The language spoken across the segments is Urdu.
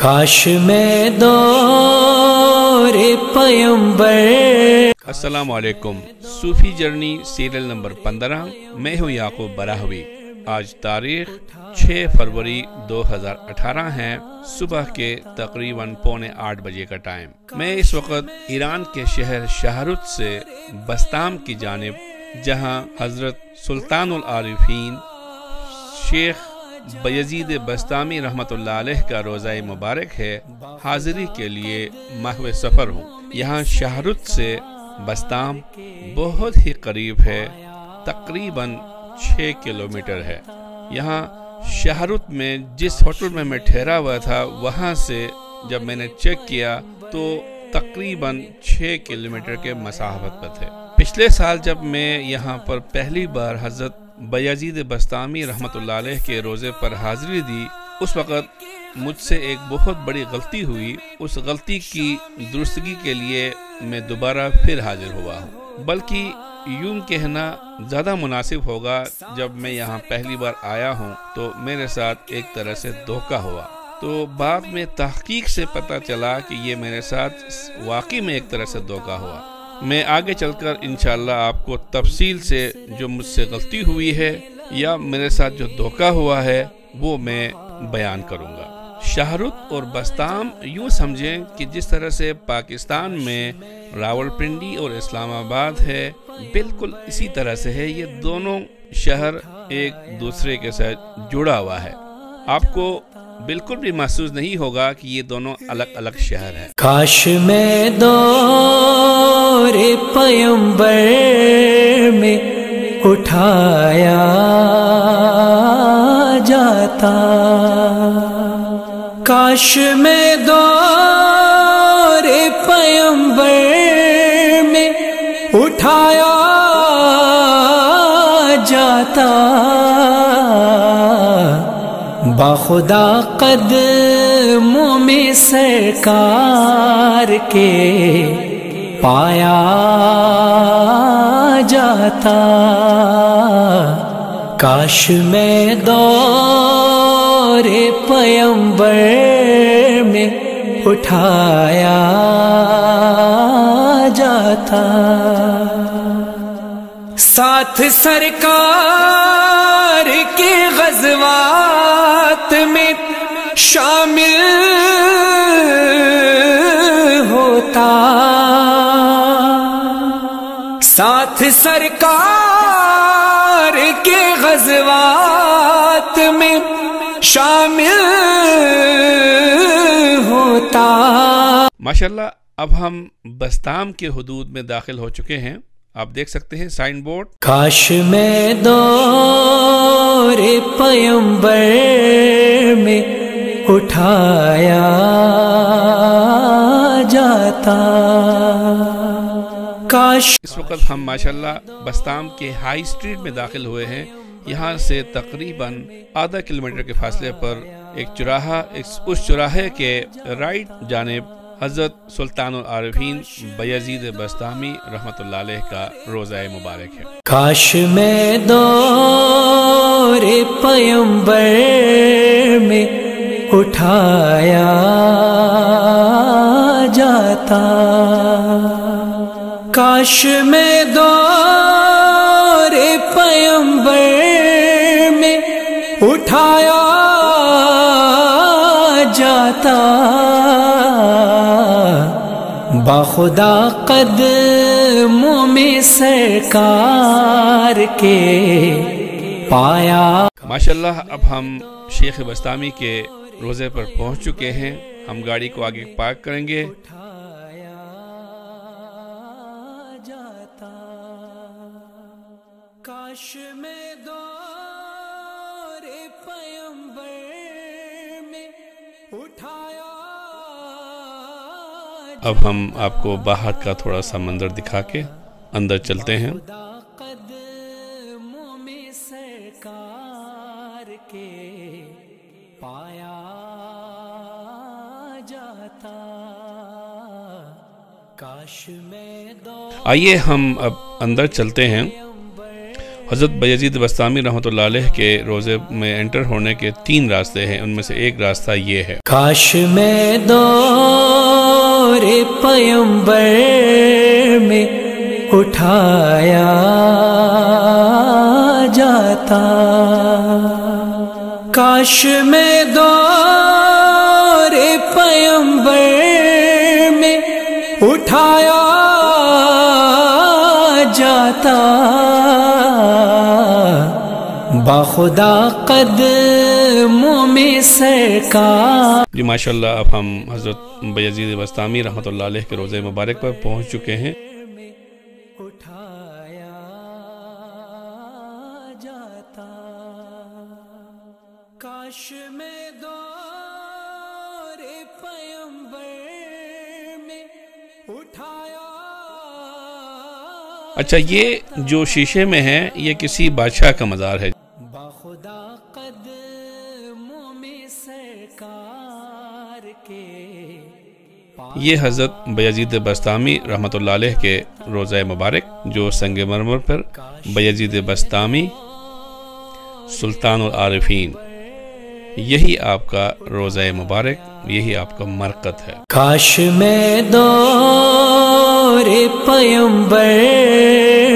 کاش میں دور پیمبر السلام علیکم۔ صوفی جرنی سیریل نمبر پندرہ۔ میں ہوں یعقوب براہوی۔ آج تاریخ چھ فروری دو ہزار اٹھارہ ہے۔ صبح کے تقریباً پونے آٹھ بجے کا ٹائم۔ میں اس وقت ایران کے شہر شہرت سے بستام کی جانب، جہاں حضرت سلطان العارفین شیخ بیزید بستامی رحمت اللہ علیہ کا روزہ مبارک ہے، حاضری کے لیے محو سفر ہوں۔ یہاں شہرت سے بستام بہت ہی قریب ہے، تقریباً چھ کلومیٹر ہے۔ یہاں شہرت میں جس ہوٹل میں میں ٹھہرا ہوا تھا، وہاں سے جب میں نے چیک کیا تو تقریباً چھ کلومیٹر کے مسافت پر تھے۔ پچھلے سال جب میں یہاں پر پہلی بار حضرت بیزید بستامی رحمت اللہ علیہ کے روزے پر حاضری دی۔ اس وقت مجھ سے ایک بہت بڑی غلطی ہوئی۔ اس غلطی کی درستگی کے لیے میں دوبارہ پھر حاضر ہوا۔ ہوں بلکہ یوں کہنا زیادہ مناسب ہوگا، جب میں یہاں پہلی بار آیا ہوں تو میرے ساتھ ایک طرح سے دھوکہ ہوا۔ تو بعد میں تحقیق سے پتہ چلا کہ یہ میرے ساتھ واقعی میں ایک طرح سے دھوکہ ہوا۔ میں آگے چل کر انشاءاللہ آپ کو تفصیل سے جو مجھ سے غلطی ہوئی ہے یا میرے ساتھ جو دھوکہ ہوا ہے، وہ میں بیان کروں گا۔ شہرت اور بستام یوں سمجھیں کہ جس طرح سے پاکستان میں راول پنڈی اور اسلام آباد ہے، بالکل اسی طرح سے ہے۔ یہ دونوں شہر ایک دوسرے کے ساتھ جڑا ہوا ہے۔ آپ کو بالکل بھی محسوس نہیں ہوگا کہ یہ دونوں الگ الگ شہر ہیں۔ کاش میں دور پیمبر میں اٹھایا جاتا۔ کاش میں دور پیمبر بخدا قدموں میں سرکار کے پایا جاتا۔ کاش میں دور پیمبر میں اٹھایا جاتا۔ ساتھ سرکار کے غزوات میں شامل ہوتا۔ ساتھ سرکار کے غزوات میں شامل ہوتا۔ ماشاءاللہ، اب ہم بستام کے حدود میں داخل ہو چکے ہیں۔ آپ دیکھ سکتے ہیں سائن بورڈ۔ کاش میں دور پیمبر میں اٹھایا جاتا۔ کاش اس وقت ہم ماشاءاللہ بستام کے ہائی اسٹریٹ میں داخل ہوئے ہیں۔ یہاں سے تقریباً آدھا کلومیٹر کے فاصلے پر ایک چراہا اس چراہے کے رائٹ جانب حضرت سلطان العارفین بیزید بستامی رحمت اللہ علیہ کا روزہ مبارک ہے۔ کاش میں دور پیمبر میں اٹھایا جاتا۔ کاش میں دور پیمبر میں اٹھایا جاتا۔ بخدا قدموں میں سرکار کے پایا۔ ماشاءاللہ، اب ہم شیخ بستامی کے روزے پر پہنچ چکے ہیں۔ ہم گاڑی کو آگے پارک کریں گے۔ اب ہم آپ کو باہر کا تھوڑا سا منظر دکھا کے اندر چلتے ہیں۔ کاش میں آئیے ہم اب اندر چلتے ہیں۔ حضرت بیزید بستامی رحمۃ اللہ علیہ کے روزے میں انٹر ہونے کے تین راستے ہیں۔ ان میں سے ایک راستہ یہ ہے۔ کاش میں دو دور پیمبر میں اٹھایا جاتا۔ کاش میں دور پیمبر میں اٹھایا جاتا۔ باخدا قدموں میں سرکار جی ماشاء اللہ اب ہم حضرت بیزید بستامی رحمۃ اللہ علیہ کے روزے مبارک پر پہنچ چکے ہیں۔ اٹھایا جاتا کاش میں دور پیمبر میں اٹھایا۔ اچھا یہ جو شیشے میں ہے یہ کسی بادشاہ کا مزار ہے۔ یہ حضرت بیزید بستامی رحمۃ اللہ علیہ کے روزہ مبارک، جو سنگ مرمر پر بیزید بستامی، سلطان العارفین۔ یہی آپ کا روزہ مبارک، یہی آپ کا مرکت ہے۔ کاش میں دور پیمبر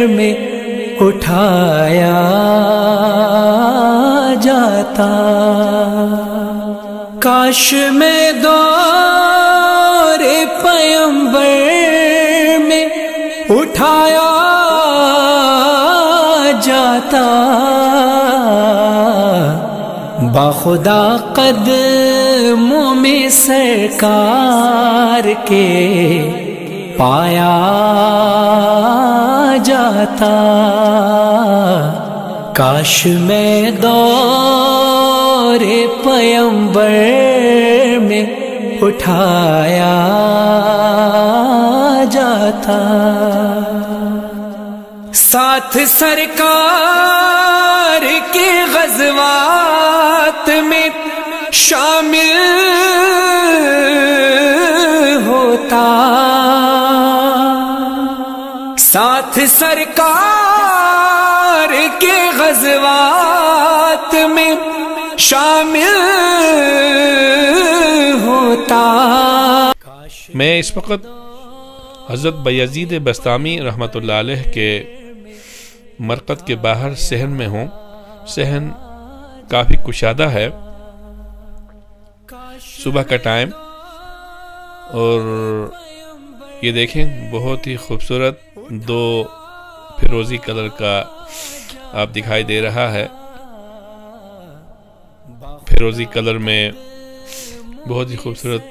میں اٹھایا جاتا۔ کاش میں دور پیمبر میں اٹھایا جاتا۔ باخدا قدموں میں سرکار کے پایا جاتا۔ کاش میں دور پیمبر میں اٹھایا جاتا۔ ساتھ سرکار کے غزوات میں شامل ہوتا۔ ساتھ سرکار میں اس وقت حضرت بیزید بستامی رحمۃ اللہ علیہ کے مرکت کے باہر صحن میں ہوں۔ صحن کافی کشادہ ہے۔ صبح کا ٹائم اور یہ دیکھیں بہت ہی خوبصورت دو فیروزی کلر کا آپ دکھائی دے رہا ہے۔ فیروزی کلر میں بہت ہی خوبصورت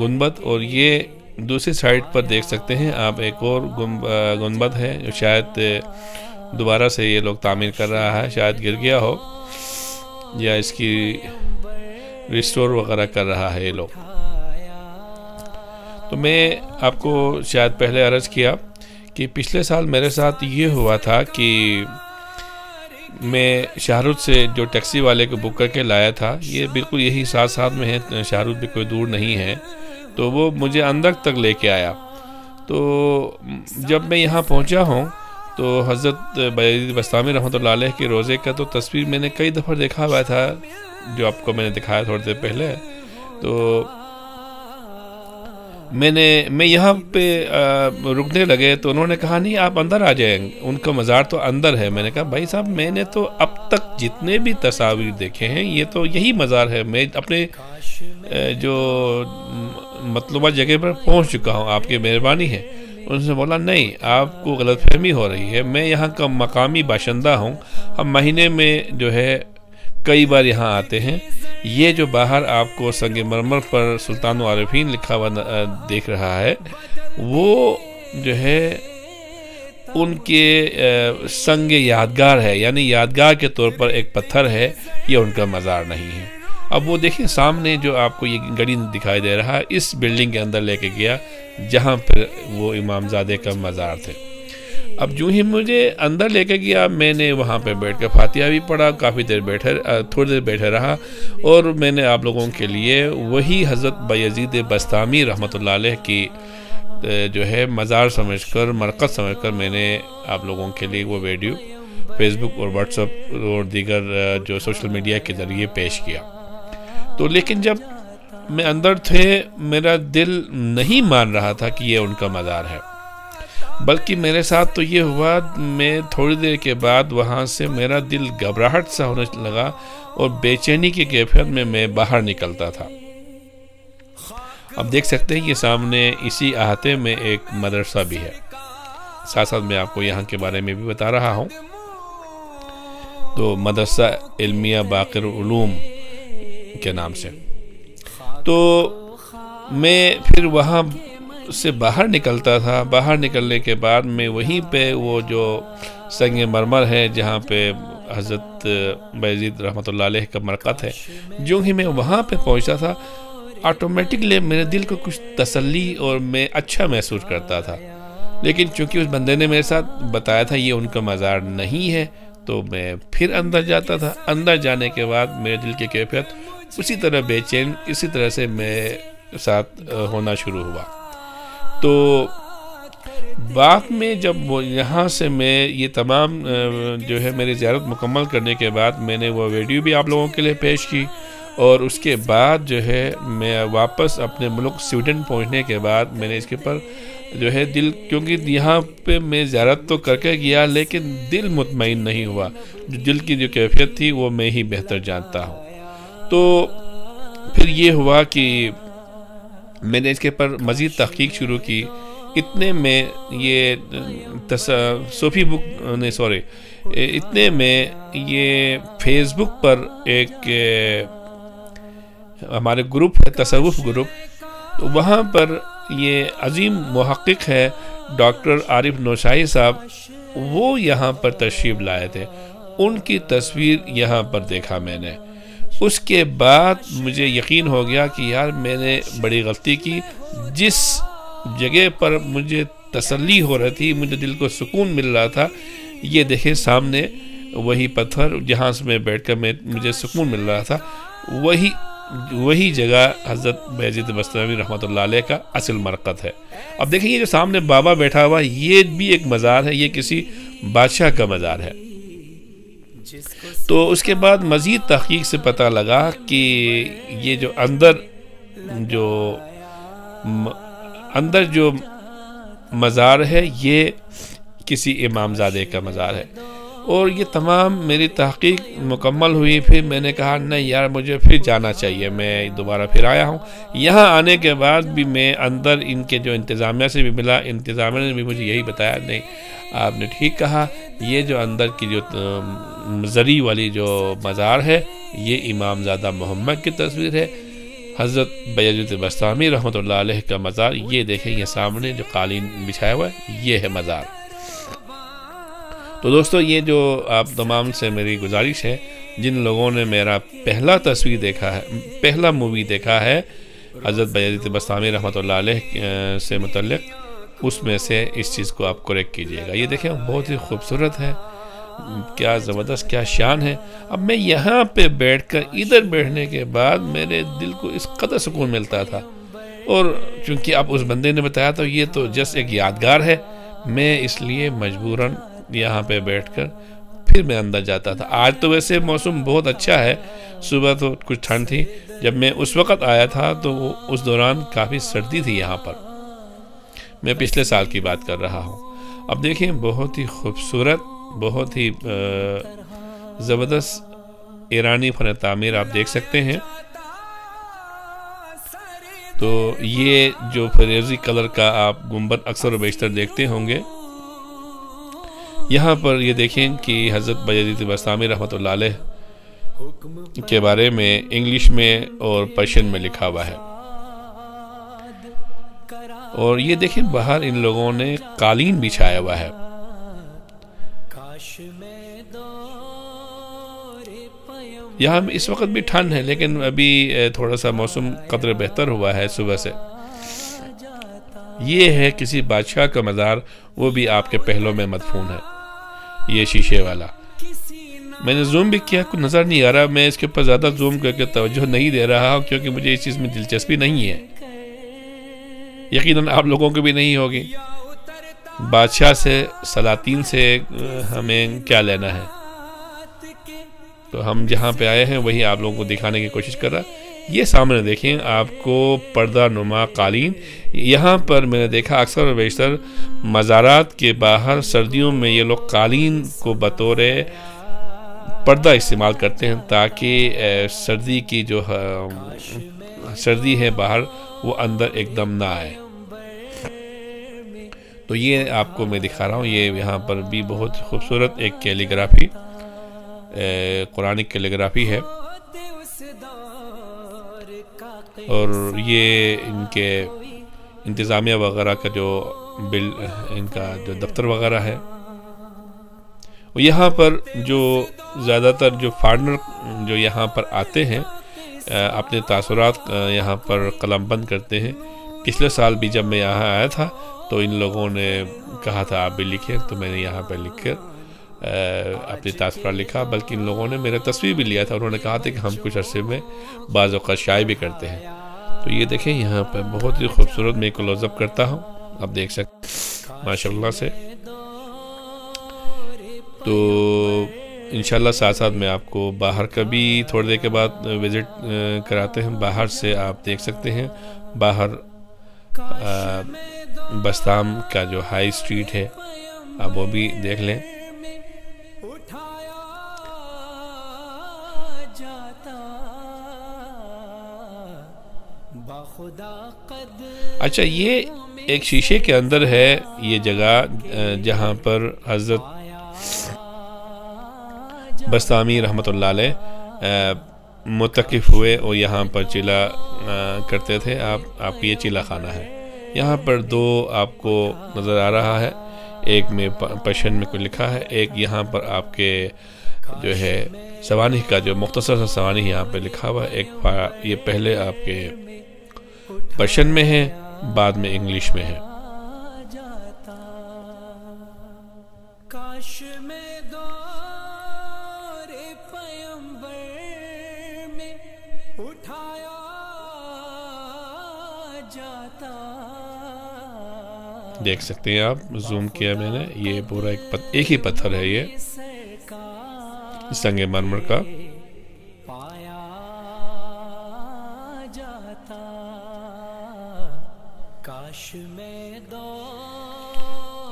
گنبد اور یہ دوسری سائڈ پر دیکھ سکتے ہیں۔ آپ ایک اور گنبد ہے جو شاید دوبارہ سے یہ لوگ تعمیر کر رہا ہے، شاید گر گیا ہو یا اس کی ریسٹور وغیرہ کر رہا ہے یہ لوگ۔ تو میں آپ کو شاید پہلے عرض کیا کہ پچھلے سال میرے ساتھ یہ ہوا تھا کہ میں شاہ رخ سے جو ٹیکسی والے کو بک کر کے لایا تھا، یہ بالکل یہی ساتھ ساتھ میں ہے شاہ رخ بھی کوئی دور نہیں ہے۔ تو وہ مجھے اندر تک لے کے آیا۔ تو جب میں یہاں پہنچا ہوں تو حضرت بیزید بستامی رحمۃ اللہ علیہ کے روزے کا تو تصویر میں نے کئی دفعہ دیکھا ہوا تھا، جو آپ کو میں نے دکھایا تھوڑی دیر پہلے۔ تو میں نے، میں یہاں پہ رکنے لگے تو انہوں نے کہا، نہیں، آپ اندر آ جائیں۔ ان کا مزار تو اندر ہے۔ میں نے کہا، بھائی صاحب، میں نے تو اب تک جتنے بھی تصاویر دیکھے ہیں، یہ تو یہی مزار ہے۔ میں اپنے جو مطلوبہ جگہ پر پہنچ چکا ہوں، آپ کی مہربانی ہے۔ ان سے بولا، نہیں، آپ کو غلط فہمی ہو رہی ہے۔ میں یہاں کا مقامی باشندہ ہوں۔ ہم مہینے میں جو ہے، کئی بار یہاں آتے ہیں۔ یہ جو باہر آپ کو سنگ مرمر پر سلطان و عارفین لکھا ہوا دیکھ رہا ہے، وہ جو ہے، ان کے سنگ یادگار ہے۔ یعنی یادگار کے طور پر ایک پتھر ہے، یہ ان کا مزار نہیں ہے۔ اب وہ دیکھیں سامنے جو آپ کو یہ گڑی دکھائی دے رہا اس بلڈنگ کے اندر لے کے گیا، جہاں پھر وہ امام زادے کا مزار تھے۔ اب جو ہی مجھے اندر لے کے گیا، میں نے وہاں پہ بیٹھ کے فاتحہ بھی پڑھا، کافی دیر بیٹھے، تھوڑی دیر بیٹھے رہا، اور میں نے آپ لوگوں کے لیے وہی حضرت بیزید بستامی رحمۃ اللہ علیہ کی جو ہے، مزار سمجھ کر، مرکز سمجھ کر میں نے آپ لوگوں کے لیے وہ ویڈیو فیس بک اور واٹس اپ اور دیگر جو سوشل میڈیا کے ذریعے پیش کیا۔ تو لیکن جب میں اندر تھے، میرا دل نہیں مان رہا تھا کہ یہ ان کا مزار ہے۔ بلکہ میرے ساتھ تو یہ ہوا، میں تھوڑی دیر کے بعد وہاں سے میرا دل گھبراہٹ سا ہونے لگا اور بے چینی کی کیفیت میں میں باہر نکلتا تھا۔ اب دیکھ سکتے ہیں یہ سامنے اسی احاطے میں ایک مدرسہ بھی ہے۔ ساتھ ساتھ میں آپ کو یہاں کے بارے میں بھی بتا رہا ہوں۔ تو مدرسہ علمیہ باقر علوم کے نام سے۔ تو میں پھر وہاں سے باہر نکلتا تھا۔ باہر نکلنے کے بعد میں وہیں پہ وہ جو سنگ مرمر ہے، جہاں پہ حضرت بیزید رحمۃ اللہ علیہ کا مرکت ہے، جو ہی میں وہاں پہ پہنچتا تھا آٹومیٹکلی میرے دل کو کچھ تسلی اور میں اچھا محسوس کرتا تھا۔ لیکن چونکہ اس بندے نے میرے ساتھ بتایا تھا، یہ ان کا مزار نہیں ہے، تو میں پھر اندر جاتا تھا۔ اندر جانے کے بعد میرے دل کی کیفیت اسی طرح بے چین، اسی طرح سے میں ساتھ ہونا شروع ہوا۔ تو بعد میں جب وہ یہاں سے میں یہ تمام جو ہے میری زیارت مکمل کرنے کے بعد میں نے وہ ویڈیو بھی آپ لوگوں کے لیے پیش کی۔ اور اس کے بعد جو ہے میں واپس اپنے ملک سویڈن پہنچنے کے بعد میں نے اس کے پر جو ہے دل، کیونکہ یہاں پہ میں زیارت تو کر کے گیا لیکن دل مطمئن نہیں ہوا۔ جو دل کی جو کیفیت تھی وہ میں ہی بہتر جانتا ہوں۔ تو پھر یہ ہوا کہ میں نے اس کے پر مزید تحقیق شروع کی۔ اتنے میں یہ صوفی بک، نہیں، سوری، اتنے میں یہ فیس بک پر ایک، ہمارے گروپ ہے، تصوف گروپ تو وہاں پر یہ عظیم محقق ہے ڈاکٹر عارف نوشاہی صاحب، وہ یہاں پر تشریف لائے تھے۔ ان کی تصویر یہاں پر دیکھا میں نے۔ اس کے بعد مجھے یقین ہو گیا کہ یار میں نے بڑی غلطی کی۔ جس جگہ پر مجھے تسلی ہو رہی تھی، مجھے دل کو سکون مل رہا تھا، یہ دیکھے سامنے وہی پتھر جہاں سے میں بیٹھ کر میں مجھے سکون مل رہا تھا۔ وہی وہی جگہ حضرت بیزید بستانی رحمۃ اللہ علیہ کا اصل مرکت ہے۔ اب دیکھیں یہ جو سامنے بابا بیٹھا ہوا، یہ بھی ایک مزار ہے، یہ کسی بادشاہ کا مزار ہے۔ تو اس کے بعد مزید تحقیق سے پتہ لگا کہ یہ جو اندر جو اندر جو مزار ہے، یہ کسی امام زادے کا مزار ہے۔ اور یہ تمام میری تحقیق مکمل ہوئی، پھر میں نے کہا، نہیں یار، مجھے پھر جانا چاہیے، میں دوبارہ پھر آیا ہوں۔ یہاں آنے کے بعد بھی میں اندر ان کے جو انتظامیہ سے بھی ملا، انتظامیہ نے بھی مجھے یہی بتایا، نہیں، آپ نے ٹھیک کہا۔ یہ جو اندر کی جو زری والی جو مزار ہے، یہ امام زادہ محمد کی تصویر ہے۔ حضرت بیجت بستامی رحمۃ اللہ علیہ کا مزار، یہ دیکھیں، یہ سامنے جو قالین بچھایا ہوا ہے، یہ ہے مزار۔ تو دوستو، یہ جو آپ تمام سے میری گزارش ہے، جن لوگوں نے میرا پہلا تصویر دیکھا ہے، پہلا مووی دیکھا ہے، حضرت بیجت بستامی رحمۃ اللہ علیہ سے متعلق اس میں سے اس چیز کو آپ کریکٹ کیجیے گا۔ یہ دیکھیں، بہت ہی خوبصورت ہے۔ کیا زبردست، کیا شان ہے۔ اب میں یہاں پہ بیٹھ کر، ادھر بیٹھنے کے بعد میرے دل کو اس قدر سکون ملتا تھا۔ اور چونکہ آپ اس بندے نے بتایا تو یہ تو جس ایک یادگار ہے، میں اس لیے مجبوراً یہاں پہ بیٹھ کر پھر میں اندر جاتا تھا۔ آج تو ویسے موسم بہت اچھا ہے۔ صبح تو کچھ ٹھنڈ تھی۔ جب میں اس وقت آیا تھا تو اس دوران کافی سردی تھی یہاں پر۔ میں پچھلے سال کی بات کر رہا ہوں۔ اب دیکھیں، بہت ہی خوبصورت، بہت ہی زبردست ایرانی فن تعمیر آپ دیکھ سکتے ہیں۔ تو یہ جو فریزی کلر کا آپ گنبد اکثر و بیشتر دیکھتے ہوں گے، یہاں پر یہ دیکھیں کہ حضرت بجدید بستامی رحمۃ اللہ علیہ کے بارے میں انگلش میں اور پرشین میں لکھا ہوا ہے۔ اور یہ دیکھیں باہر ان لوگوں نے قالین بچھایا ہوا ہے۔ یہاں اس وقت بھی ٹھنڈ ہے، لیکن ابھی تھوڑا سا موسم قدر بہتر ہوا ہے صبح سے۔ یہ ہے کسی بادشاہ کا مزار، وہ بھی آپ کے پہلوں میں مدفون ہے۔ یہ شیشے والا۔ میں نے زوم بھی کیا کچھ نظر نہیں آ رہا، میں اس کے اوپر زیادہ زوم کر کے توجہ نہیں دے رہا ہوں، کیونکہ مجھے اس چیز میں دلچسپی نہیں ہے۔ یقیناً آپ لوگوں کو بھی نہیں ہوگی۔ بادشاہ سے، سلاطین سے ہمیں کیا لینا ہے؟ تو ہم جہاں پہ آئے ہیں، وہی آپ لوگوں کو دکھانے کی کوشش کر رہا یہ سامنے دیکھیں، آپ کو پردہ نما قالین۔ یہاں پر میں نے دیکھا اکثر و بیشتر مزارات کے باہر سردیوں میں یہ لوگ قالین کو بطور پردہ استعمال کرتے ہیں تاکہ سردی کی جو سردی ہے باہر وہ اندر ایک دم نہ آئے۔ تو یہ آپ کو میں دکھا رہا ہوں، یہ یہاں پر بھی بہت خوبصورت ایک کیلیگرافی قرآن کیلیگرافی ہے۔ اور یہ ان کے انتظامیہ وغیرہ کا جو بل، ان کا جو دفتر وغیرہ ہے۔ یہاں پر جو زیادہ تر جو فارنر جو یہاں پر آتے ہیں اپنے تاثرات یہاں پر قلم بند کرتے ہیں۔ پچھلے سال بھی جب میں یہاں آیا تھا، تو ان لوگوں نے کہا تھا، آپ بھی لکھیں، تو میں نے یہاں پہ لکھ کر اپنی تاثرات لکھا۔ بلکہ ان لوگوں نے میرا تصویر بھی لیا تھا۔ انہوں نے کہا تھا کہ ہم کچھ عرصے میں بعض اوقات شائع بھی کرتے ہیں۔ تو یہ دیکھیں، یہاں پہ بہت ہی خوبصورت میں کلوز اپ کرتا ہوں۔ آپ دیکھ سکتے ماشاء اللہ سے۔ تو انشاءاللہ ساتھ ساتھ میں آپ کو باہر کا بھی تھوڑی دیر کے بعد وزٹ کراتے ہیں۔ باہر سے آپ دیکھ سکتے ہیں۔ باہر بستام کا جو ہائی اسٹریٹ ہے، آپ وہ بھی دیکھ لیں۔ اچھا یہ ایک شیشے کے اندر ہے، یہ جگہ جہاں پر حضرت بستامی رحمۃ اللہ علیہ متقف ہوئے اور یہاں پر چلا کرتے تھے۔ آپ آپ یہ چلا خانہ ہے۔ یہاں پر دو آپ کو نظر آ رہا ہے۔ ایک میں پشن میں کوئی لکھا ہے، ایک یہاں پر آپ کے جو ہے سوانح کا جو مختصر سا سوانح یہاں پہ لکھا ہوا ہے۔ ایک یہ پہلے آپ کے پشن میں ہے، بعد میں انگلش میں ہے۔ دیکھ سکتے ہیں آپ، زوم کیا میں نے، یہ پورا ایک ایک ہی پتھر ہے یہ۔ سنگ مرمر کا۔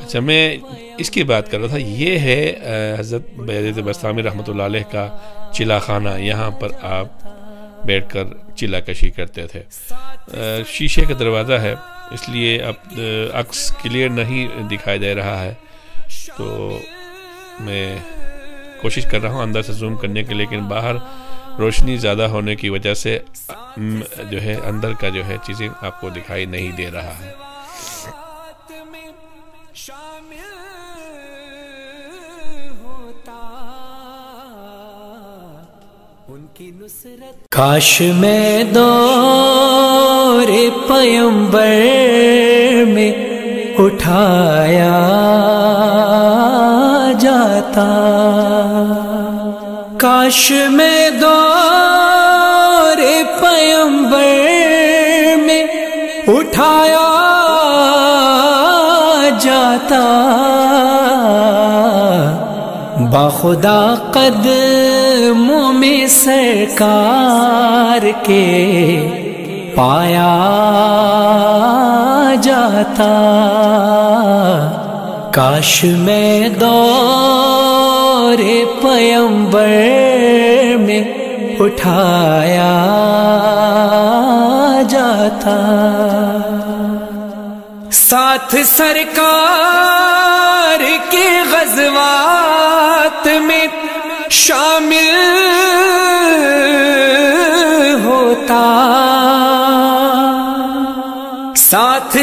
اچھا میں اس کی بات کر رہا تھا، یہ ہے حضرت بیدت بستامی رحمۃ اللہ علیہ کا چلا خانہ۔ یہاں پر آپ بیٹھ کر چلا کشی کرتے تھے۔ شیشے کا دروازہ ہے۔ اس لیے اب عکس کلیئر نہیں دکھائی دے رہا ہے۔ تو میں کوشش کر رہا ہوں اندر سے زوم کرنے کے، لیکن باہر روشنی زیادہ ہونے کی وجہ سے جو ہے، اندر کا جو ہے، چیزیں آپ کو دکھائی نہیں دے رہا ہے۔ کاش میں دور پیمبر میں اٹھایا جاتا۔ کاش میں دور پیمبر میں اٹھایا جاتا۔ باخدا قد میں سرکار کے پایا جاتا۔ کاش میں دور پیمبر میں اٹھایا جاتا۔ ساتھ سرکار کے غزوات میں شامل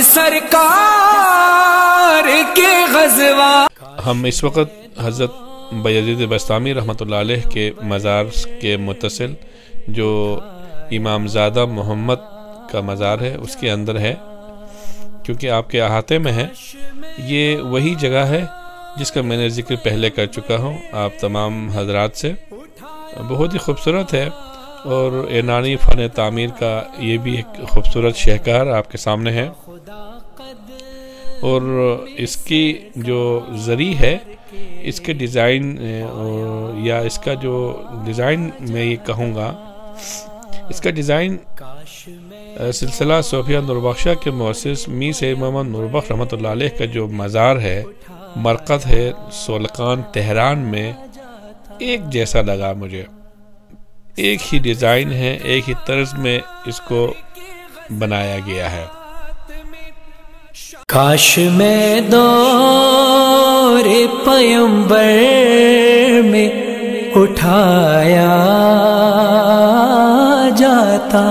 سرکار کے غزوات ہم اس وقت حضرت بیزید بستامی رحمۃ اللہ علیہ کے مزار کے متصل جو امام زادہ محمد کا مزار ہے، اس کے اندر ہے۔ کیونکہ آپ کے احاطے میں ہے یہ وہی جگہ ہے جس کا میں نے ذکر پہلے کر چکا ہوں۔ آپ تمام حضرات سے بہت ہی خوبصورت ہے اور اعنانی فن تعمیر کا یہ بھی ایک خوبصورت شہکار آپ کے سامنے ہے۔ اور اس کی جو زری ہے، اس کے ڈیزائن یا اس کا جو ڈیزائن میں یہ کہوں گا، اس کا ڈیزائن سلسلہ صوفیہ نوربخشہ کے مؤسس می سے محمد نوربخش رحمۃ اللہ علیہ کا جو مزار ہے، مرکز ہے سولقان تہران میں، ایک جیسا لگا مجھے۔ ایک ہی ڈیزائن ہے، ایک ہی طرز میں اس کو بنایا گیا ہے۔ کاش میں دور پیمبر میں اٹھایا جاتا۔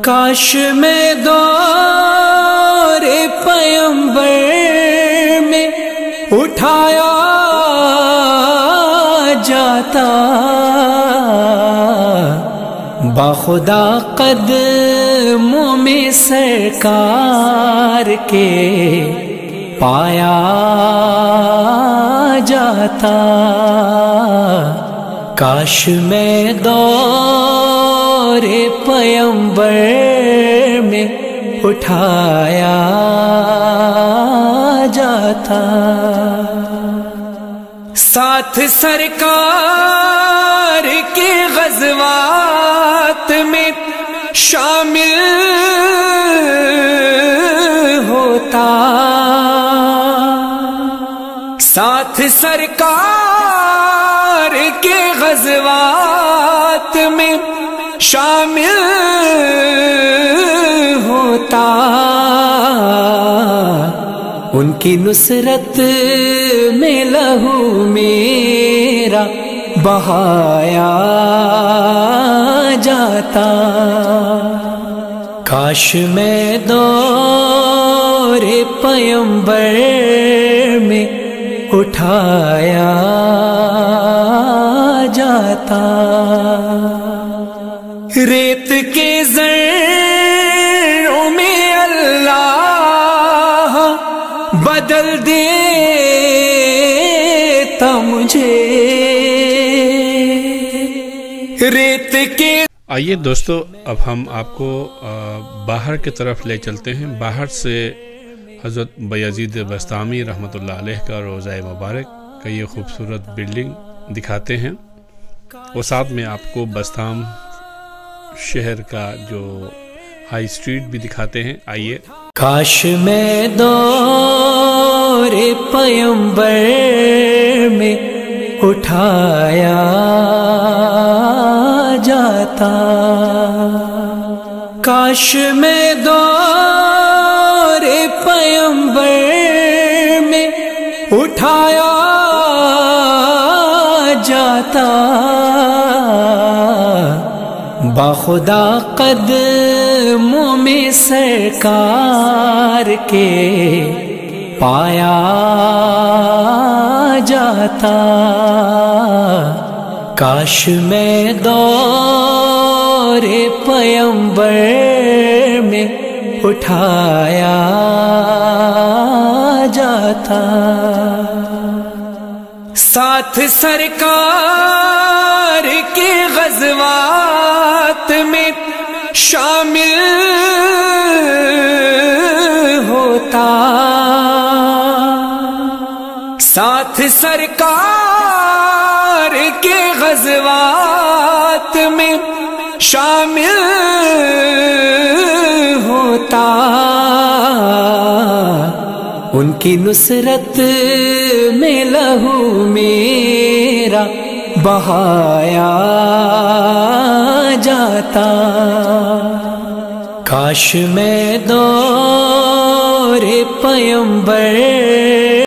کاش میں دور پیمبر میں اٹھایا جاتا۔ باخدا قدموں میں سرکار کے پایا جاتا۔ کاش میں دور پیمبر میں اٹھایا جاتا۔ ساتھ سرکار کے غزوات میں شامل ہوتا۔ ساتھ سرکار کے غزوات میں شامل ہوتا۔ ان کی نصرت میں لہو میرا بہایا جاتا۔ کاش میں دور پیمبر میں اٹھایا جاتا۔ ریت کے زروں آئیے دوستو، اب ہم آپ کو باہر کی طرف لے چلتے ہیں۔ باہر سے حضرت بیزید بستامی رحمۃ اللہ علیہ کا روزہ مبارک کا یہ خوبصورت بلڈنگ دکھاتے ہیں۔ وہ ساتھ میں آپ کو بستام شہر کا جو ہائی اسٹریٹ بھی دکھاتے ہیں۔ آئیے۔ کاش میں دور پیمبر میں اٹھایا۔ جاتا۔ کاش میں دور پیمبر میں اٹھایا جاتا۔ باخدا قدموں میں سرکار کے پایا جاتا۔ کاش میں دور پیمبر میں اٹھایا جاتا۔ ساتھ سرکار کے غزوات میں شامل ہوتا۔ ساتھ سرکار شامل ہوتا۔ ان کی نصرت میں لہو میرا بہایا جاتا۔ کاش میں دور پیمبر